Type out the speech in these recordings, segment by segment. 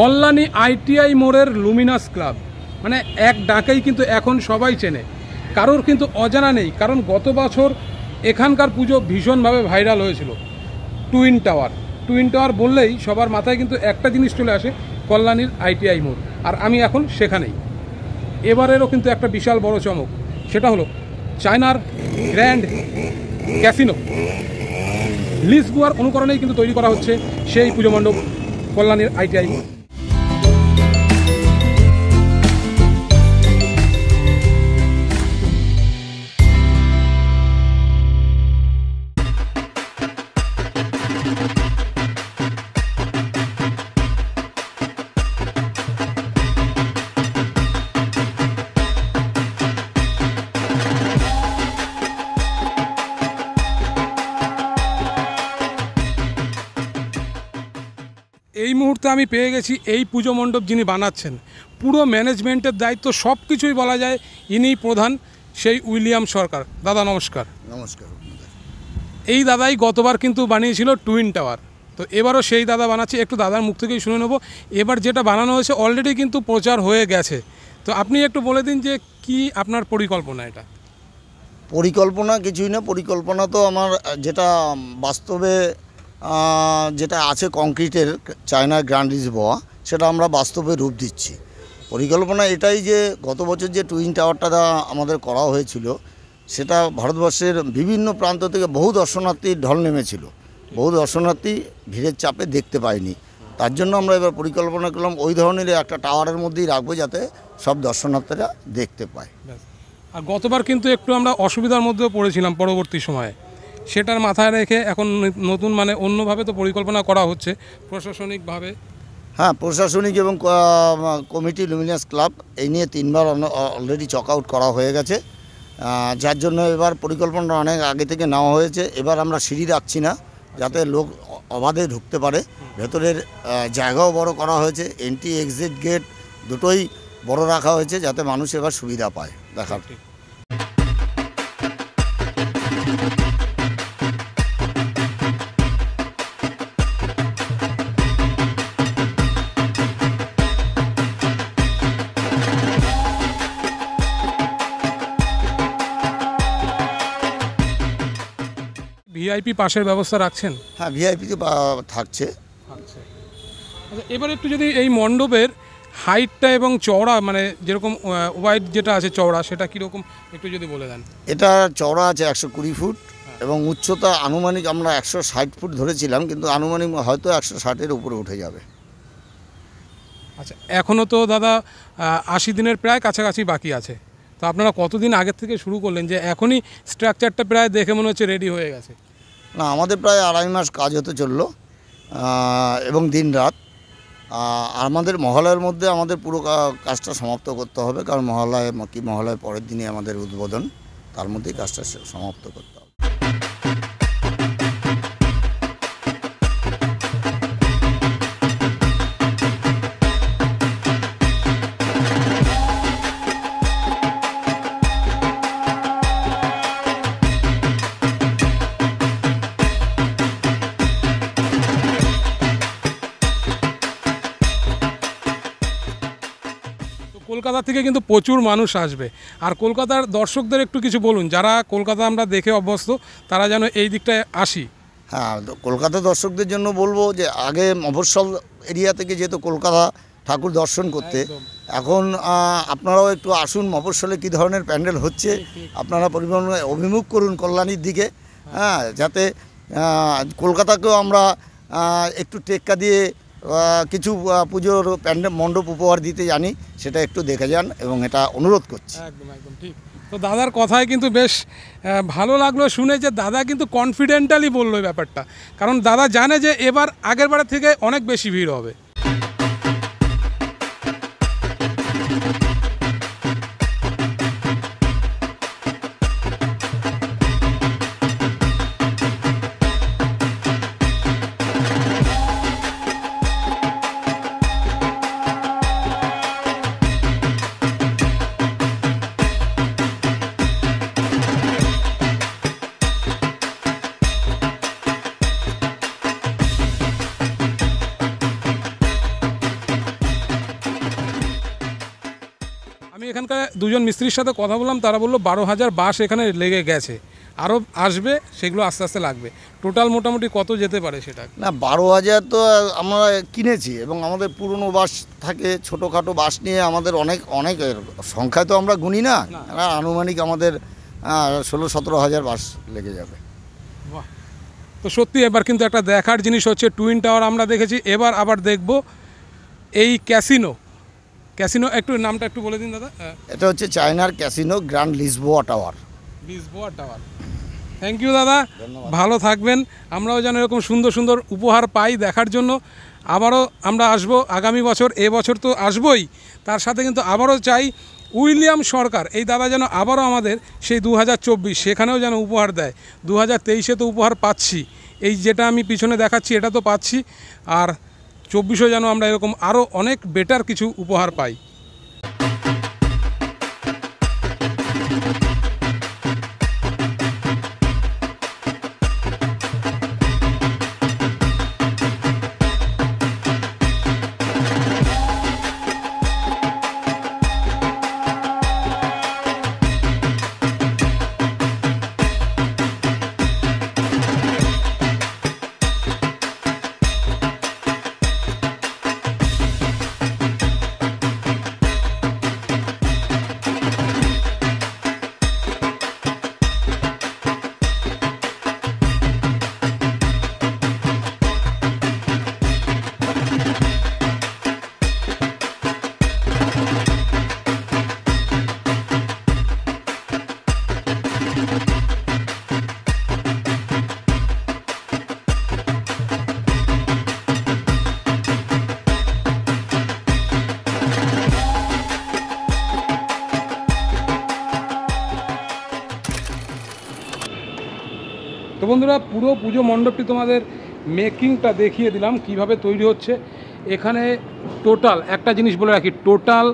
Kalyani ITI মোড়ের Luminous club. মানে এক ডাকেই কিন্তু এখন সবাই চেনে। কারোর কিন্তু অজানা নেই, কারণ গত বছর এখানকার পুজো ভীষণভাবে ভাইরাল হয়েছিল। Twin tower. টুইন টাওয়ার বললেই সবার মাথায় কিন্তু একটা জিনিস চলে আসে, কল্যাণীর আইটিআই মোড়। আর আমি এখন সেখানেই। এবারেরও কিন্তু একটা বিশাল বড় চমক। সেটা হলো চায়নার গ্র্যান্ড ক্যাসিনো। লিসবুয়ার অনুকরণেই কিন্তু তৈরি করা হচ্ছে সেই পুজো মণ্ডপ কল্যাণীর আইটিআই মোড়। এই মুহূর্তে আমি পেয়ে গেছি এই পুজো মণ্ডপ যিনি বানাচ্ছেন পুরো ম্যানেজমেন্টের দায়িত্ব সব কিছুই বলা যায় ইনিই প্রধান সেই উইলিয়াম সরকার। দাদা নমস্কার। নমস্কার এই দাদাই গতবার কিন্তু বানিয়েছিল টুইন টাওয়ার। তো এবারও সেই দাদা বানাচ্ছে একটু দাদার মুখ থেকেই শুনে নেব। এবার যেটা বানানো হয়েছে অলরেডি কিন্তু প্রচার হয়ে গেছে। তো আপনি একটু বলে দিন যে কি আপনার পরিকল্পনা এটা? পরিকল্পনা কিছুই না পরিকল্পনা তো আমার যেটা বাস্তবে যেটা আছে কংক্রিটের চায়না গ্র্যান্ড বোয়া সেটা আমরা বাস্তবে রূপ দিচ্ছি। পরিকল্পনা এটাই যে গত বছর যে টুইন টাওয়ারটা আমাদের করা হয়েছিল, সেটা ভারতবর্ষের বিভিন্ন প্রান্ত থেকে বহু দর্শনার্থীর ঢল নেমেছিল। বহু দর্শনার্থী ভিড়ের চাপে দেখতে পায়নি। তার জন্য আমরা এবার পরিকল্পনা করলাম, ওই ধরনের একটা টাওয়ারের মধ্যেই রাখব যাতে সব দর্শনার্থীরা দেখতে পায়। আর গতবার কিন্তু একটু আমরা অসুবিধার মধ্যেও পড়েছিলাম পরবর্তী সময়ে। সেটার মাথায় রেখে এখন নতুন মানে অন্যভাবে তো পরিকল্পনা করা হচ্ছে প্রশাসনিকভাবে। হ্যাঁ প্রশাসনিক এবং কমিটি লুমিনাস ক্লাব এই নিয়ে তিনবার অলরেডি চক আউট করা হয়ে গেছে। যার জন্য এবার পরিকল্পনা অনেক আগে থেকে নেওয়া হয়েছে। এবার আমরা সিঁড়ি রাখছি না যাতে লোক অবাধে ঢুকতে পারে। ভেতরের জায়গাও বড় করা হয়েছে। এন্ট্রি এক্সিট গেট দুটোই বড় রাখা হয়েছে যাতে মানুষ এবার সুবিধা পায় দেখার। ভিআইপি পাশের ব্যবস্থা রাখছেন? হ্যাঁ ভিআইপি তো থাকছে। আচ্ছা। এবার একটু যদি এই মণ্ডপের হাইটটা এবং চওড়া মানে যেরকম ওয়াইড যেটা আছে চওড়া সেটা কীরকম একটু যদি বলে দেন। এটা চওড়া আছে একশো কুড়ি ফুট এবং উচ্চতা আনুমানিক আমরা একশো ষাট ফুট ধরেছিলাম কিন্তু আনুমানিক হয়তো একশো ষাটের উপরে উঠে যাবে। আচ্ছা এখনও তো দাদা আশি দিনের প্রায় কাছাকাছি বাকি আছে। তো আপনারা কতদিন আগের থেকে শুরু করলেন যে এখনই স্ট্রাকচারটা প্রায় দেখে মনে হচ্ছে রেডি হয়ে গেছে? না, আমাদের প্রায় আড়াই মাস কাজ হতে চলল এবং দিন রাত। আমাদের মহালয়ের মধ্যে আমাদের পুরো কাজটা সমাপ্ত করতে হবে, কারণ মহালয়, কি মহালয় পরের দিনই আমাদের উদ্বোধন, তার মধ্যেই কাজটা সমাপ্ত করতে হবে। কলকাতা থেকে কিন্তু প্রচুর মানুষ আসবে। আর কলকাতার দর্শকদের একটু কিছু বলুন যারা কলকাতা আমরা দেখে অভ্যস্ত তারা যেন এই দিকটায় আসি। হ্যাঁ কলকাতা দর্শকদের জন্য বলব যে আগে মফস্বল এরিয়া থেকে যেহেতু কলকাতা ঠাকুর দর্শন করতে এখন আপনারাও একটু আসুন মফস্বলে কী ধরনের প্যান্ডেল হচ্ছে। আপনারা পরিবহন অভিমুখ করুন কল্যাণীর দিকে হ্যাঁ যাতে কলকাতাকেও আমরা একটু টেক্কা দিয়ে কিছু পুজোর প্যান্ডেল মণ্ডপ উপহার দিতে জানি, সেটা একটু দেখে যান এবং এটা অনুরোধ করছি। একদম একদম, ঠিক। তো দাদার কথায় কিন্তু বেশ ভালো লাগল শুনে যে দাদা কিন্তু কনফিডেন্টালি বলল ব্যাপারটা। কারণ দাদা জানে যে এবার আগের বারের থেকে অনেক বেশি ভিড় হবে। দুজন মিস্ত্রির সাথে কথা বললাম তারা বলল বারো হাজার বাঁশ এখানে লেগে গেছে। আরও আসবে সেগুলো আস্তে আস্তে লাগবে। টোটাল মোটামুটি কত যেতে পারে সেটা? না বারো হাজার তো আমরা কিনেছি এবং আমাদের পুরনো বাস থাকে ছোটোখাটো বাস নিয়ে আমাদের অনেক অনেক সংখ্যায় তো আমরা গুনি না। আনুমানিক আমাদের ষোলো সতেরো হাজার বাস লেগে যাবে। বাহ। তো সত্যি এবার কিন্তু একটা দেখার জিনিস হচ্ছে টুইন টাওয়ার আমরা দেখেছি এবার আবার দেখব এই ক্যাসিনো ক্যাসিনো একটু নামটা একটু বলে দিন দাদা। এটা হচ্ছে চায়নার casino Grand Lisboa tower. Lisboa tower. Thank you দাদা। ভালো থাকবেন। আমরাও যেন এরকম সুন্দর সুন্দর উপহার পাই দেখার জন্য। আবারও আমরা আসব আগামী বছর এ বছর তো আসবই। তার সাথে কিন্তু আবারও চাই উইলিয়াম সরকার। এই দাদা যেন আবারও আমাদের সেই দু হাজার চব্বিশ সেখানেও যেন উপহার দেয়। দু হাজার তেইশে তো উপহার পাচ্ছি। এই যেটা আমি পিছনে দেখাচ্ছি এটা তো পাচ্ছি। আর চব্বিশও যেন আমরা এরকম আরও অনেক বেটার কিছু উপহার পাই। তো বন্ধুরা, পুরো পুজো মণ্ডপটি তোমাদের মেকিংটা দেখিয়ে দিলাম, কীভাবে তৈরি হচ্ছে। এখানে টোটাল একটা জিনিস বলে রাখি টোটাল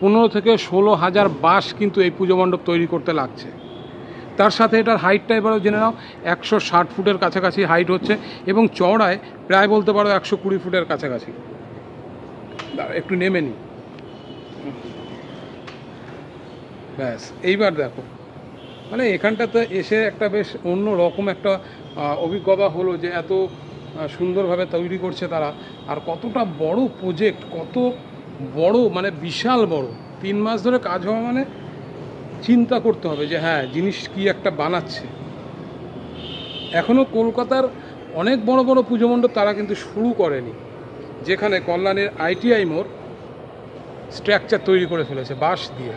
পনেরো থেকে ষোলো হাজার বাঁশ কিন্তু এই পুজো মণ্ডপ তৈরি করতে লাগছে। তার সাথে এটার হাইটটা এবারও জেনে নাও, একশো ষাট ফুটের কাছাকাছি হাইট হচ্ছে এবং চওড়ায় প্রায় বলতে পারো একশো কুড়ি ফুটের কাছাকাছি। একটু নেমে নিই ব্যাস, এইবার দেখো। মানে এখানটাতে এসে একটা বেশ অন্য রকম একটা অভিজ্ঞতা হলো যে এত সুন্দরভাবে তৈরি করছে তারা। আর কতটা বড় প্রজেক্ট কত বড় মানে বিশাল বড়। তিন মাস ধরে কাজ হওয়া মানে চিন্তা করতে হবে যে হ্যাঁ জিনিস কি একটা বানাচ্ছে। এখনও কলকাতার অনেক বড় বড় পুজো মণ্ডপ তারা কিন্তু শুরু করেনি। যেখানে কল্যাণের আইটিআই মোড় স্ট্রাকচার তৈরি করে ফেলেছে বাঁশ দিয়ে।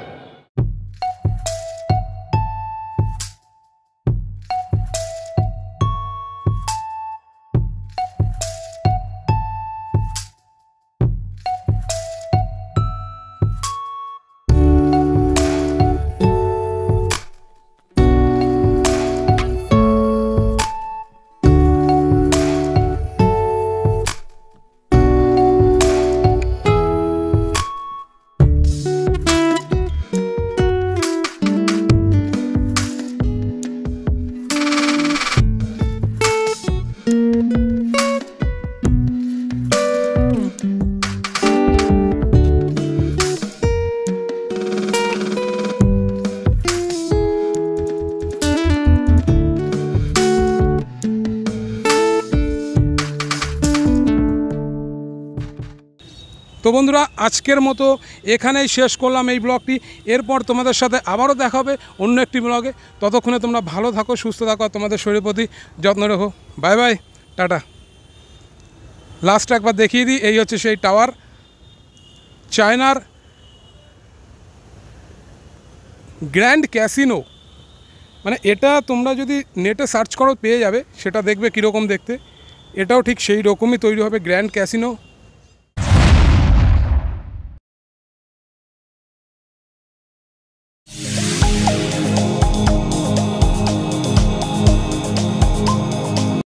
বন্ধুরা, আজকের মতো এখানেই শেষ করলাম এই ব্লগটি। এরপর তোমাদের সাথে আবারও দেখা হবে অন্য একটি ব্লগে। ততক্ষণে তোমরা ভালো থাকো, সুস্থ থাকো তোমাদের শরীরের প্রতি যত্ন রেখো। Bye bye, tata. লাস্ট একবার দেখিয়ে দিই, এই হচ্ছে সেই টাওয়ার চায়নার গ্র্যান্ড ক্যাসিনো মানে এটা তোমরা যদি নেটে সার্চ করো, পেয়ে যাবে, সেটা দেখবে কীরকম দেখতে। এটাও ঠিক সেই রকমই তৈরি হবে গ্র্যান্ড ক্যাসিনো